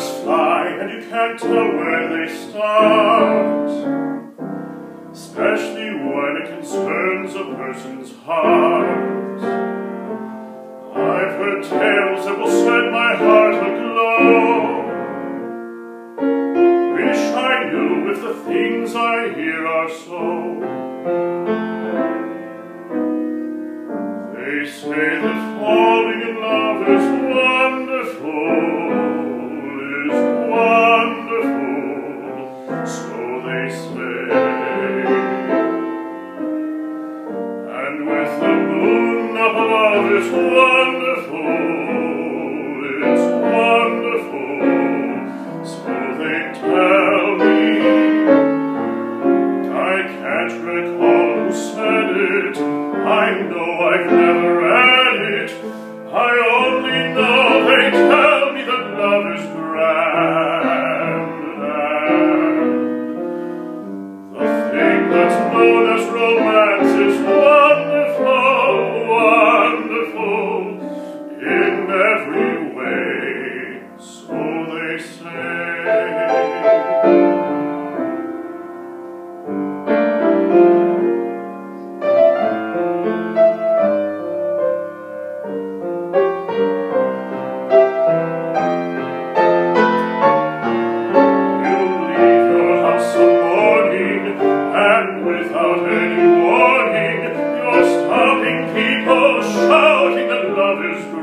colors fly, and you can't tell where they start. Especially when it concerns a person's heart. I've heard tales that will set my heart aglow. Wish I knew if the things I hear are so. They say that falling in love is wonderful, And with the moon above is wonderful, it's wonderful, so they tell me. I can't recall who said it, I know I've never